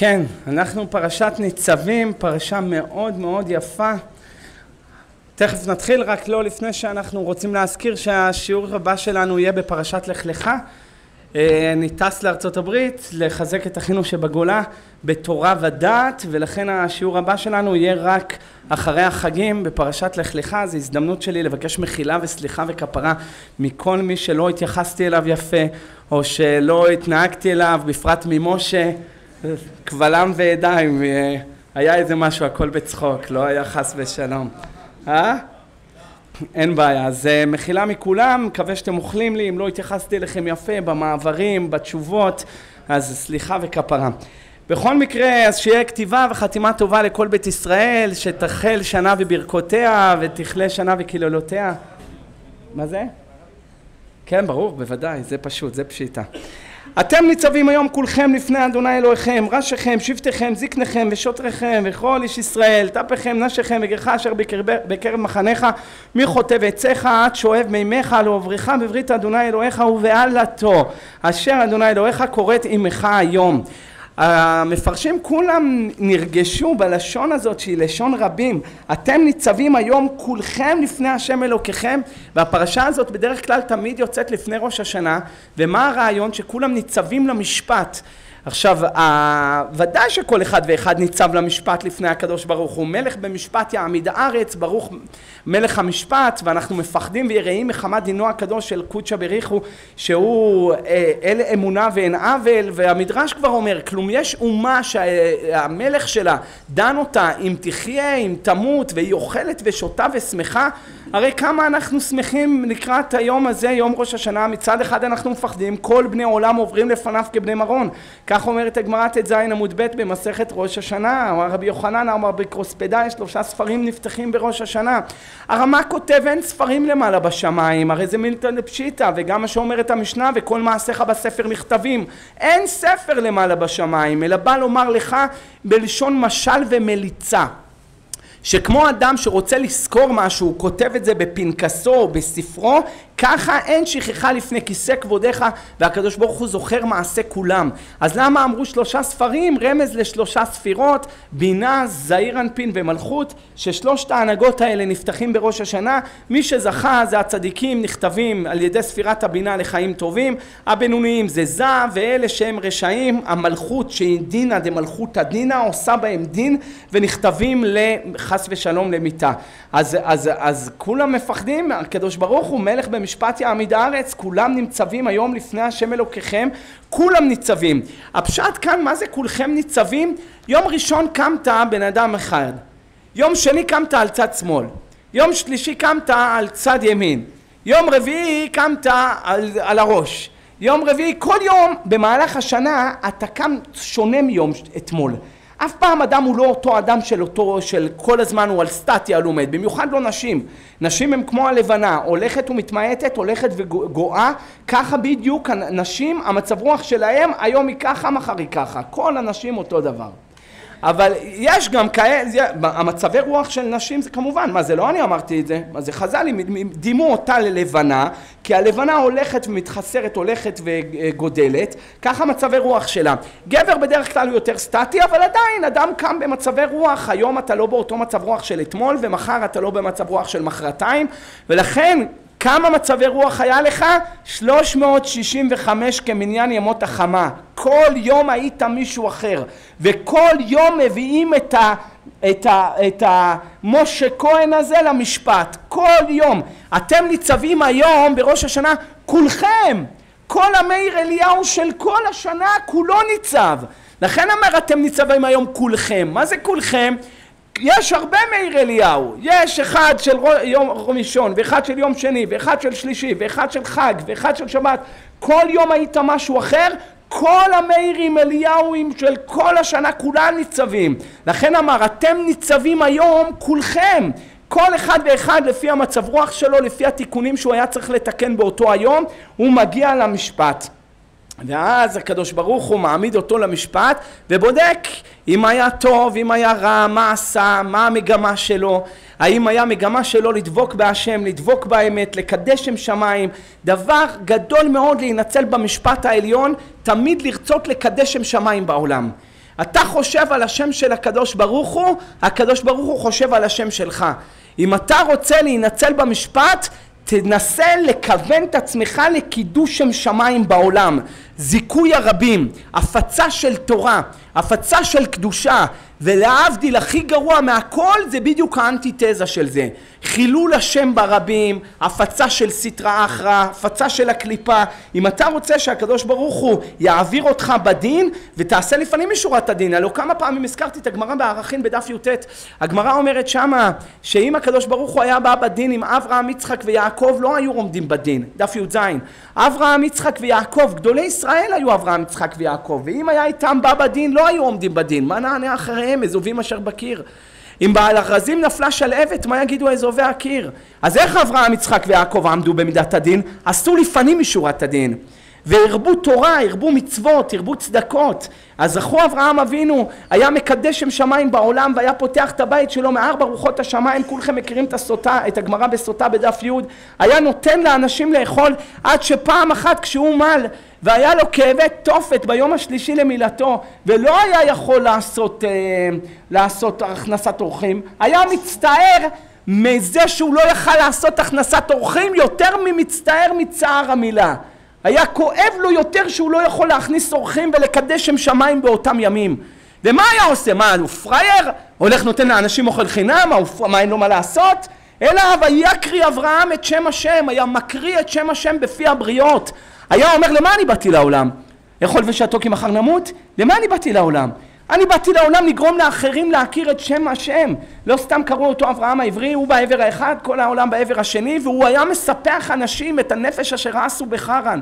כן, אנחנו פרשת ניצבים, פרשה מאוד מאוד יפה. תכף נתחיל, רק לא לפני שאנחנו רוצים להזכיר שהשיעור הבא שלנו יהיה בפרשת לך לך. אה, אני טס לארצות הברית לחזק את אחינו שבגולה בתורה ודעת ולכן השיעור הבא שלנו יהיה רק אחרי החגים בפרשת לך לך זו הזדמנות שלי לבקש מחילה וסליחה וכפרה מכל מי שלא התייחסתי אליו יפה או שלא התנהגתי אליו בפרט ממשה קבלם וידיים אה, היה איזה משהו הכל בצחוק לא היה חס ושלום אה? אין בעיה, אז אה, מחילה מכולם, מקווה שאתם אוכלים לי, אם לא התייחסתי אליכם יפה במעברים, בתשובות, אז סליחה וכפרה. בכל מקרה, אז שיהיה כתיבה וחתימה טובה לכל בית ישראל, שתחל שנה וברכותיה ותכלה שנה וקללותיה. מה זה? כן, ברור, בוודאי, זה פשוט, זה פשיטה. אתם ניצבים היום כולכם לפני אדוני אלוהיכם, ראשיכם, שבטיכם, זקניכם ושוטריכם וכל איש ישראל, טפכם, נשיכם וגרך אשר בקרב מחניך, מי חוטב עציך עד שואב מימיך לעוברך בברית אדוני אלוהיך ובעלתו, אשר אדוני אלוהיך כורת עמך היום. המפרשים כולם נרגשו בלשון הזאת שהיא לשון רבים. אתם ניצבים היום כולכם לפני השם אלוקיכם והפרשה הזאת בדרך כלל תמיד יוצאת לפני ראש השנה ומה הרעיון? שכולם ניצבים למשפט עכשיו ודאי שכל אחד ואחד ניצב למשפט לפני הקדוש ברוך הוא. מלך במשפט יעמיד הארץ ברוך מלך המשפט ואנחנו מפחדים ויראים מחמת דינו הקדוש של קודשא בריחו שהוא אה, אל אמונה ואין עוול והמדרש כבר אומר כלום יש אומה שהמלך שלה דן אותה אם תחיה אם תמות והיא אוכלת ושותה ושמחה הרי כמה אנחנו שמחים לקראת היום הזה יום ראש השנה. מצד אחד אנחנו מפחדים כל בני עולם עוברים לפניו כבני מרון. כך אומרת הגמרא ט"ז עמוד ב' במסכת ראש השנה. אמר רבי יוחנן אמר בקרוספדה שלושה ספרים נפתחים בראש השנה. הרמ"א כותב אין ספרים למעלה בשמיים. הרי זה מילתא דפשיטא וגם מה שאומרת המשנה וכל מעשיך בספר נכתבים אין ספר למעלה בשמיים אלא בא לומר לך בלשון משל ומליצה שכמו אדם שרוצה לזכור משהו הוא כותב את זה בפנקסו או בספרו ככה אין שכחה לפני כיסא כבודיך והקדוש ברוך הוא זוכר מעשה כולם. אז למה אמרו שלושה ספרים? רמז לשלושה ספירות בינה זעיר אנפין ומלכות ששלושת ההנהגות האלה נפתחים בראש השנה. מי שזכה זה הצדיקים נכתבים על ידי ספירת הבינה לחיים טובים. הבינוניים זה זה ואלה שהם רשעים המלכות שהיא דינא דמלכותא דינא עושה בהם דין ונכתבים לחס ושלום למיתה. אז, אז, אז כולם מפחדים הקדוש ברוך הוא מלך במשפט משפט יעמיד הארץ, כולם ניצבים היום לפני השם אלוקיכם, כולם ניצבים. הפשט כאן, מה זה כולכם ניצבים? יום ראשון קמת בן אדם אחד, יום שני קמת על צד שמאל, יום שלישי קמת על צד ימין, יום רביעי קמת על, על הראש, יום רביעי, כל יום במהלך השנה אתה קם שונה מיום אתמול. אף פעם אדם הוא לא אותו אדם של אותו, של כל הזמן הוא על סטטיה לומד, במיוחד לא נשים. נשים הם כמו הלבנה, הולכת ומתמעטת, הולכת וגואה, ככה בדיוק הנשים, המצב רוח שלהם, היום היא ככה, מחר היא ככה. כל הנשים אותו דבר. אבל יש גם כאלה, המצבי רוח של נשים זה כמובן, מה זה לא אני אמרתי את זה, מה זה חז"לים דימו אותה ללבנה, כי הלבנה הולכת ומתחסרת, הולכת וגודלת, ככה מצבי רוח שלה. גבר בדרך כלל הוא יותר סטטי, אבל עדיין אדם קם במצבי רוח, היום אתה לא באותו מצב רוח של אתמול, ומחר אתה לא במצב רוח של מחרתיים, ולכן כמה מצבי רוח היה לך? 365 כמניין ימות החמה. כל יום היית מישהו אחר, וכל יום מביאים את ה... את, ה, את המשה כהן הזה למשפט, כל יום. אתם ניצבים היום בראש השנה, כולכם, כל המאיר אליהו של כל השנה כולו ניצב. לכן אמר אתם ניצבים היום כולכם. מה זה כולכם? יש הרבה מאיר אליהו, יש אחד של יום ראשון ואחד של יום שני ואחד של שלישי ואחד של חג ואחד של שבת. כל יום היית משהו אחר? כל המאירים אליהוים של כל השנה כולם ניצבים. לכן אמר אתם ניצבים היום כולכם. כל אחד ואחד לפי המצב רוח שלו לפי התיקונים שהוא היה צריך לתקן באותו היום הוא מגיע למשפט ואז הקדוש ברוך הוא מעמיד אותו למשפט ובודק אם היה טוב, אם היה רע, מה עשה, מה המגמה שלו, האם היה מגמה שלו לדבוק בהשם, לדבוק באמת, לקדש שם שמיים, דבר גדול מאוד להינצל במשפט העליון, תמיד לרצות לקדש שם שמיים בעולם. אתה חושב על השם של הקדוש ברוך הוא, הקדוש ברוך הוא חושב על השם שלך. אם אתה רוצה להינצל במשפט, תנסה לכוון את עצמך לקידוש שם שמיים בעולם, זיכוי הרבים, הפצה של תורה, הפצה של קדושה, ולהבדיל הכי גרוע מהכל זה בדיוק האנטיתזה של זה. חילול השם ברבים, הפצה של סטרא אחרא, הפצה של הקליפה. אם אתה רוצה שהקדוש ברוך הוא יעביר אותך בדין ותעשה לפנים משורת הדין, הלוא כמה פעמים הזכרתי את הגמרא בערכין בדף י"ט, הגמרא אומרת שמה שאם הקדוש ברוך הוא היה בא בדין עם אברהם, יצחק ויעקב לא היו עומדים בדין, דף י"ז. אברהם, יצחק ויעקב, גדולי ישראל היו אברהם, יצחק ויעקב, ואם היה איתם בא בדין לא היו עומדים בדין, מה נענה אחריהם, אזובים אשר בקיר. אם בעל ארזים נפלה שלהבת, מה יגידו אזובי הקיר? אז איך אברהם, יצחק ויעקב עמדו במידת הדין? עשו לפנים משורת הדין. והרבו תורה, הרבו מצוות, הרבו צדקות. אז זכו אברהם אבינו, היה מקדש שם שמיים בעולם והיה פותח את הבית שלו מארבע רוחות השמיים, כולכם מכירים את הסוטה, את הגמרא בסוטה בדף י', היה נותן לאנשים לאכול עד שפעם אחת כשהוא מל. והיה לו כאבי תופת ביום השלישי למילתו. ולא היה יכול לעשות, אה, לעשות הכנסת אורחים, היה מצטער מזה שהוא לא יכל לעשות הכנסת אורחים יותר ממצטער מצער המילה היה כואב לו יותר שהוא לא יכול להכניס אורחים ולקדש שם שמיים באותם ימים. ומה היה עושה? מה, הוא פראייר? הולך נותן לאנשים אוכל חינם? מה, אין לו מה לעשות? אלא ויקריא אברהם את שם השם, היה מקריא את שם השם בפי הבריות. היה אומר למה אני באתי לעולם? אכול ושתו כי מחר נמות? למה אני באתי לעולם? אני באתי לעולם לגרום לאחרים להכיר את שם השם. לא סתם קראו אותו אברהם העברי, הוא בעבר האחד, כל העולם בעבר השני, והוא היה מספח אנשים את הנפש אשר עשו בחרן.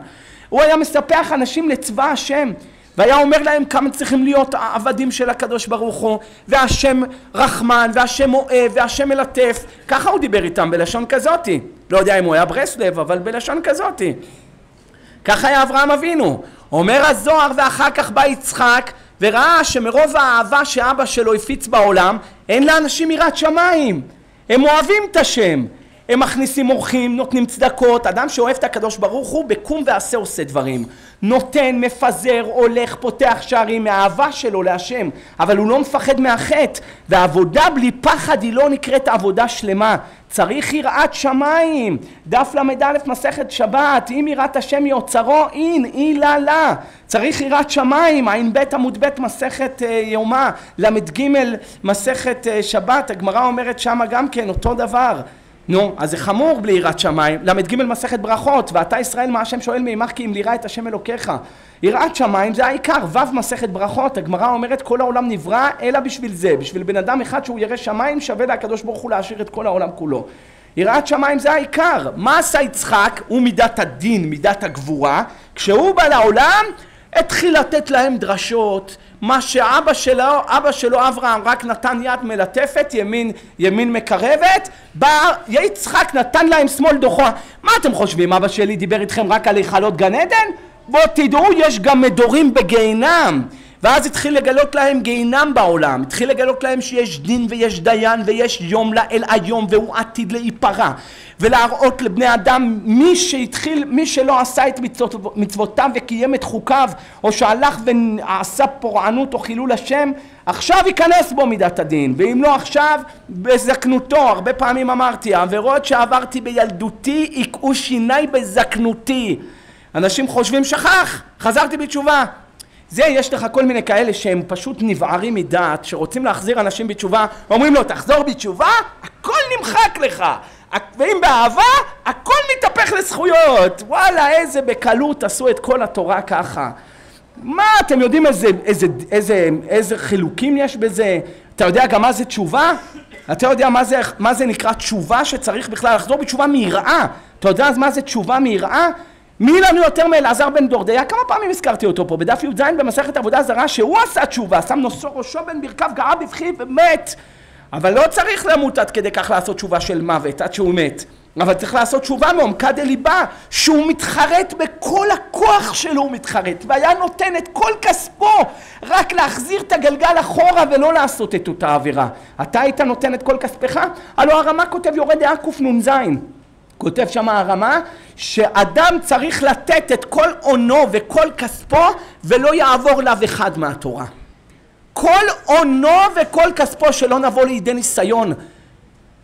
הוא היה מספח אנשים לצבא השם. והיה אומר להם כמה צריכים להיות העבדים של הקדוש ברוך הוא, והשם רחמן, והשם אוהב, והשם מלטף. ככה הוא דיבר איתם בלשון כזאתי. לא יודע אם הוא היה ברסלב, אבל בלשון כזאתי. ככה היה אברהם אבינו. אומר הזוהר ואחר כך בא יצחק וראה שמרוב האהבה שאבא שלו הפיץ בעולם אין לאנשים יראת שמיים. הם אוהבים את השם. הם מכניסים אורחים, נותנים צדקות, אדם שאוהב את הקדוש ברוך הוא בקום ועשה עושה דברים. נותן, מפזר, הולך, פותח שערים מהאהבה שלו להשם. אבל הוא לא מפחד מהחטא. ועבודה בלי פחד היא לא נקראת עבודה שלמה צריך יראת שמיים. דף ל"א מסכת שבת אם יראת השם יוצרו אין אי לה לה. צריך יראת שמיים ע"ב עמוד ב' מסכת אה, יומא ל"ג מסכת אה, שבת. הגמרא אומרת שמה גם כן אותו דבר נו, אז זה חמור בלי יראת שמיים. ל"ג מסכת ברכות, ואתה ישראל מה השם שואל מעמך כי אם לירא את השם אלוקיך. יראת שמיים זה העיקר, ו' מסכת ברכות, הגמרא אומרת כל העולם נברא אלא בשביל זה, בשביל בן אדם אחד שהוא ירא שמיים שווה לקדוש ברוך הוא להשאיר את כל העולם כולו. יראת שמיים זה העיקר. מה עשה יצחק? הוא מידת הדין, מידת הגבורה. כשהוא בא לעולם התחיל לתת להם דרשות, מה שאבא שלו, אבא שלו אברהם רק נתן יד מלטפת, ימין, ימין מקרבת, בא יצחק נתן להם שמאל דוחה. מה אתם חושבים, אבא שלי דיבר איתכם רק על היכלות גן עדן? בואו תדעו, יש גם מדורים בגיהינם. ואז התחיל לגלות להם גיהינם בעולם, התחיל לגלות להם שיש דין ויש דיין ויש יום לאל היום והוא עתיד להיפרע ולהראות לבני אדם מי שהתחיל, מי שלא עשה את מצוות, מצוותיו וקיים את חוקיו או שהלך ועשה פורענות או חילול השם עכשיו ייכנס בו מידת הדין. ואם לא עכשיו בזקנותו הרבה פעמים אמרתי העבירות שעברתי בילדותי יקעו שיניי בזקנותי. אנשים חושבים שכח חזרתי בתשובה זה יש לך כל מיני כאלה שהם פשוט נבערים מדעת שרוצים להחזיר אנשים בתשובה אומרים לו תחזור בתשובה הכל נמחק לך. ואם באהבה הכל מתהפך לזכויות. וואלה איזה בקלות עשו את כל התורה ככה. מה אתם יודעים איזה, איזה, איזה, איזה חילוקים יש בזה? אתה יודע גם מה זה תשובה? אתה יודע מה זה, מה זה נקרא תשובה שצריך בכלל לחזור בתשובה מיראה? אתה יודע מה זה תשובה מיראה מי לנו יותר מאלעזר בן דורדיה? כמה פעמים הזכרתי אותו פה בדף י"ז במסכת עבודה זרה שהוא עשה תשובה, שם נושא ראשו בין ברכיו, גאה בבכי ומת. אבל לא צריך למות עד כדי כך לעשות תשובה של מוות עד שהוא מת. אבל צריך לעשות תשובה מעומקה דליבה, שהוא מתחרט בכל הכוח שלו הוא מתחרט, והיה נותן את כל כספו רק להחזיר את הגלגל אחורה ולא לעשות את אותה עבירה. אתה היית נותן את כל כספך? הלא הרמה כותב יורה דעה קנ"ז כותב שם הרמה שאדם צריך לתת את כל הונו וכל כספו ולא יעבור לאו אחד מהתורה. כל הונו וכל כספו שלא נבוא לידי ניסיון.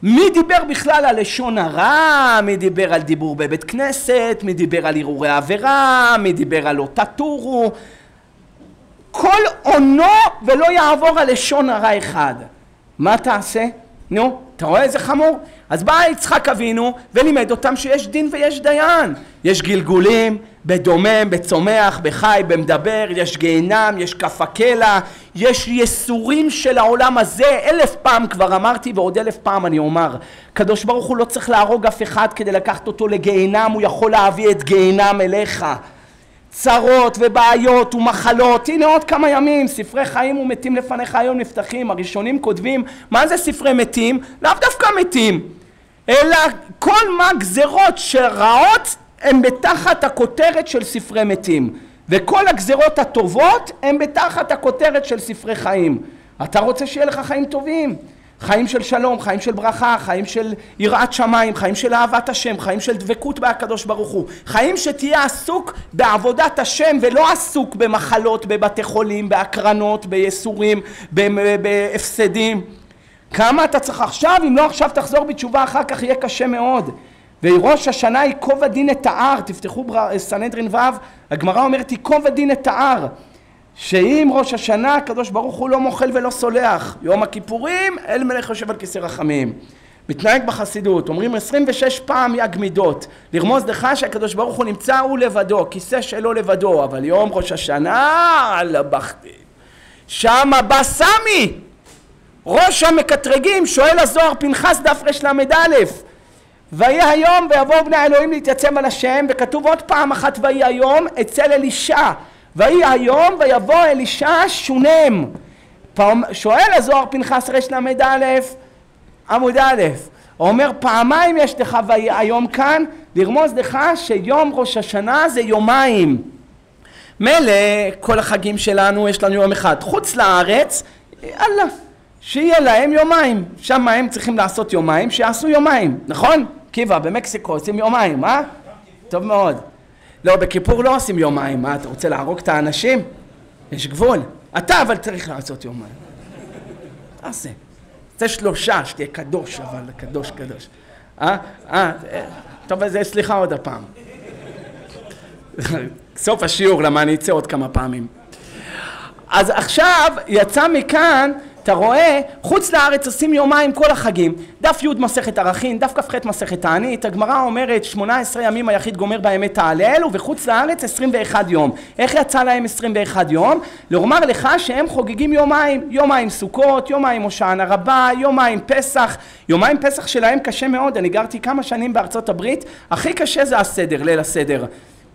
מי דיבר בכלל על לשון הרע? מי דיבר על דיבור בבית כנסת? מי דיבר על הרהורי עבירה? מי דיבר על לא תטורו? כל הונו ולא יעבור על לשון הרע אחד. מה תעשה? נו, אתה רואה איזה חמור? אז בא יצחק אבינו ולימד אותם שיש דין ויש דיין. יש גלגולים, בדומם, בצומח, בחי, במדבר, יש גיהנם, יש כף הקלע, יש ייסורים של העולם הזה, אלף פעם כבר אמרתי ועוד אלף פעם אני אומר. קדוש ברוך הוא לא צריך להרוג אף אחד כדי לקחת אותו לגיהנם, הוא יכול להביא את גיהנם אליך. צרות ובעיות ומחלות, הנה עוד כמה ימים, ספרי חיים ומתים לפניך היום נפתחים, הראשונים כותבים, מה זה ספרי מתים? לאו דווקא מתים, אלא כל מה גזרות שרעות הם בתחת הכותרת של ספרי מתים, וכל הגזרות הטובות הם בתחת הכותרת של ספרי חיים. אתה רוצה שיהיה לך חיים טובים, חיים של שלום, חיים של ברכה, חיים של יראת שמיים, חיים של אהבת השם, חיים של דבקות בהקדוש ברוך הוא, חיים שתהיה עסוק בעבודת השם ולא עסוק במחלות, בבתי חולים, בהקרנות, בייסורים, בהפסדים. כמה אתה צריך עכשיו? אם לא עכשיו תחזור בתשובה אחר כך יהיה קשה מאוד. וראש השנה ייקוב הדין את ההר, תפתחו סנהדרין ו', הגמרא אומרת ייקוב הדין את ההר. שאם ראש השנה הקדוש ברוך הוא לא מוחל ולא סולח, יום הכיפורים אל מלך יושב על כיסא רחמים. מתנהג בחסידות, אומרים 26 פעם יג מידות, לרמוז לך שהקדוש ברוך הוא נמצא הוא לבדו, כיסא שלו לבדו, אבל יום ראש השנה, אללה בכתי. שמה בא סמי, ראש המקטרגים, שואל הזוהר פנחס דף רל"א, ויהי היום ויבואו בני האלוהים להתייצב על השם, וכתוב עוד פעם אחת ויהי היום אצל אלישע ויהי היום ויבוא אלישע שונם. שואל הזוהר פנחס רל"א עמוד א', אומר פעמיים יש לך ויהי היום כאן, לרמוז לך שיום ראש השנה זה יומיים. מילא כל החגים שלנו יש לנו יום אחד. חוץ לארץ, יאללה, שיהיה להם יומיים. שם הם צריכים לעשות יומיים, שיעשו יומיים, נכון? קיבה, במקסיקו עושים יומיים, אה? טוב מאוד. לא, בכיפור לא עושים יומיים, מה, אתה רוצה להרוג את האנשים? יש גבול. אתה אבל צריך לעשות יומיים. תעשה. זה שלושה, שתהיה קדוש, אבל קדוש קדוש. אה? אה? טוב, אז סליחה עוד הפעם. סוף השיעור, למה אני אצא עוד כמה פעמים. אז עכשיו יצא מכאן אתה רואה, חוץ לארץ עושים יומיים כל החגים, דף י' מסכת ערכין, דף כ"ח מסכת תענית, הגמרא אומרת 18 ימים היחיד גומר בהם את ההלל ובחוץ לארץ 21 יום. איך יצא להם 21 יום? לומר לך שהם חוגגים יומיים, יומיים סוכות, יומיים הושענא רבה, יומיים פסח, יומיים פסח שלהם קשה מאוד, אני גרתי כמה שנים בארצות הברית, הכי קשה זה הסדר, ליל הסדר.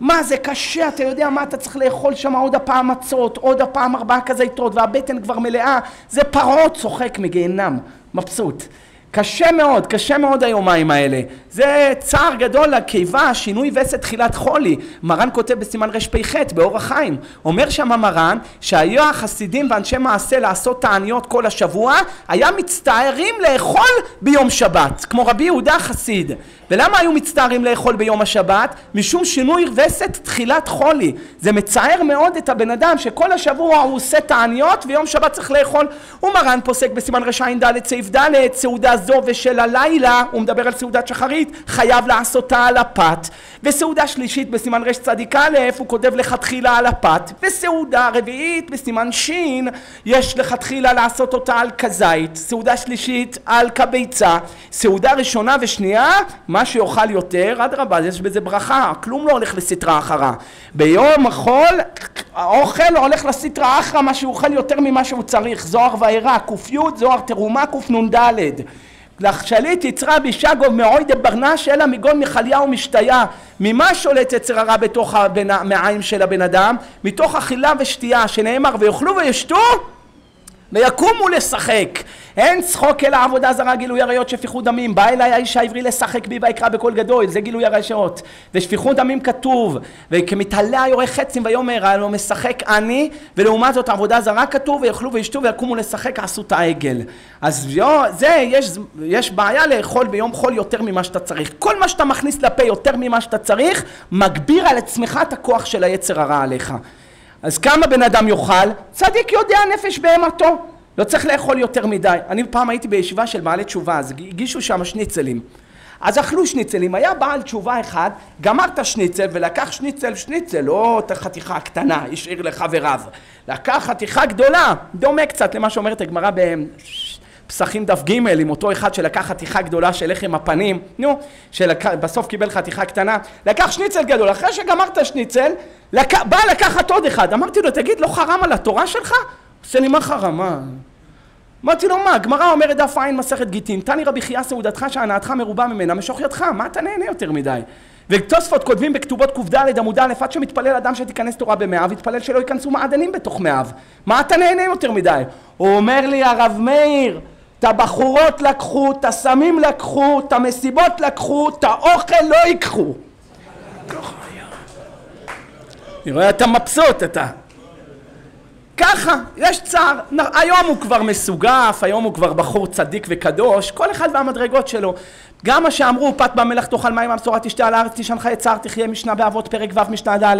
מה זה קשה, אתה יודע מה אתה צריך לאכול שם עוד הפעם מצות, עוד הפעם ארבעה כזה יתרות והבטן כבר מלאה, זה פרעה צוחק מגיהנם, מבסוט. קשה מאוד, קשה מאוד היומיים האלה. זה צער גדול לקיבה, שינוי וסת תחילת חולי. מרן כותב בסימן רפ"ח באור החיים. אומר שם מרן שהיו החסידים ואנשי מעשה לעשות תעניות כל השבוע, היה מצטערים לאכול ביום שבת, כמו רבי יהודה החסיד. ולמה היו מצטערים לאכול ביום השבת? משום שינוי וסת תחילת חולי. זה מצער מאוד את הבן אדם שכל השבוע הוא עושה תעניות ויום שבת צריך לאכול. ומרן פוסק בסימן רע"ד סעיף ד' סעודה זו ושל הלילה, הוא מדבר על סעודת שחרית, חייב לעשותה על הפת. וסעודה שלישית בסימן רצ"א הוא כותב לכתחילה על הפת. וסעודה רביעית בסימן ש' יש לכתחילה לעשות אותה על כזית. סעודה שלישית על כביצה. סעודה ראשונה ושנייה מה שיאכל יותר, אדרבה, יש בזה ברכה, כלום לא הולך לסטרה אחרה. ביום החול, האוכל הולך לסטרה אחרא, מה שהוא אוכל יותר ממה שהוא צריך. זוהר ואירה, ק"י, זוהר תרומה, קנ"ד. לשליט יצרה בישגוב מאוי דברנש אלא מגון מחליה ומשתיה ממה שולט יצר הרע בתוך המעיים של הבן אדם? מתוך אכילה ושתייה שנאמר ויאכלו וישתו ויקומו לשחק. אין צחוק אלא עבודה זרה גילוי עריות שפיכות דמים. בא אליי האיש העברי לשחק בי ויקרא בקול גדול. זה גילוי הרשעות. ושפיכות דמים כתוב. וכמתעלה היורה חצים ויאמר הלא משחק אני ולעומת זאת עבודה זרה כתוב ויאכלו וישתו ויקומו לשחק עשו את העגל. אז זה יש, יש בעיה לאכול ביום חול יותר ממה שאתה צריך. כל מה שאתה מכניס לפה יותר ממה שאתה צריך מגביר על עצמך את הכוח של היצר הרע עליך אז כמה בן אדם יאכל? צדיק יודע נפש בהמתו. לא צריך לאכול יותר מדי. אני פעם הייתי בישיבה של בעלי תשובה, אז הגישו שם שניצלים. אז אכלו שניצלים, היה בעל תשובה אחד, גמר את השניצל ולקח שניצל שניצל, לא את החתיכה הקטנה, השאיר לחבריו. לקח חתיכה גדולה, דומה קצת למה שאומרת הגמרא בפסחים דף ג' עם אותו אחד שלקח חתיכה גדולה של לחם הפנים, נו, שבסוף קיבל חתיכה קטנה, לקח שניצל גדול, אחרי שגמר את השניצל, לק... בא לקחת עוד אחד, אמרתי לו, תגיד, לא חרם על התורה שלך? עושה לי מה חרם, מה? אמרתי לו מה, הגמרא אומרת דף עין מסכת גיטין, תני רבי חייא סעודתך שהנאתך מרובה ממנה משוך ידך, מה אתה נהנה יותר מדי? ותוספות כותבים בכתובות קד עמוד א' עד שמתפלל אדם שתיכנס תורה במאיו, יתפלל שלא ייכנסו מעדנים בתוך מאיו. מה אתה נהנה יותר מדי? הוא אומר לי הרב מאיר, את הבחורות לקחו, את הסמים לקחו, את המסיבות לקחו, את האוכל לא ייקחו. אני רואה אתה מבסוט אתה ככה, יש צער. היום הוא כבר מסוגף, היום הוא כבר בחור צדיק וקדוש, כל אחד והמדרגות שלו. גם מה שאמרו, פת במלח תאכל מים מהבשורה תשתה על הארץ, תשענך יצר, תחיה משנה באבות, פרק ו' משנה ד',